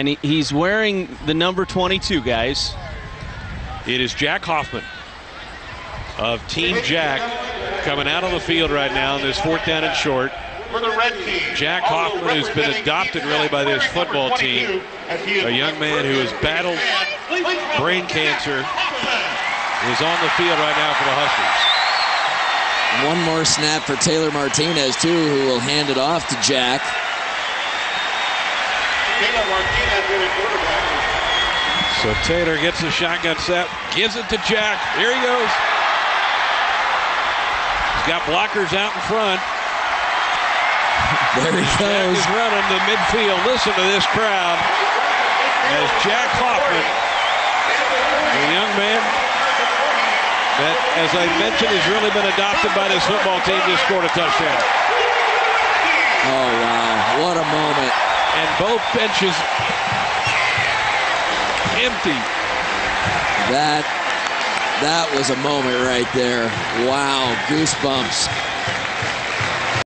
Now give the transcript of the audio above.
And he, he's wearing the number 22, guys. It is Jack Hoffman of Team Jack coming out on the field right now in this fourth down and short. For the red team. Jack Hoffman has been adopted really by this football team. A young man who has battled brain cancer is on the field right now for the Huskers. One more snap for Taylor Martinez, too, who will hand it off to Jack. Taylor Martinez in at quarterback. So Taylor gets the shotgun set, gives it to Jack. Here he goes. He's got blockers out in front. There he goes. Jack is running to midfield. Listen to this crowd as Jack Hoffman, a young man that, as I mentioned, has really been adopted by this football team, just scored a touchdown. Oh, wow. What a moment. And both benches empty. That that was a moment right there. Wow, goosebumps.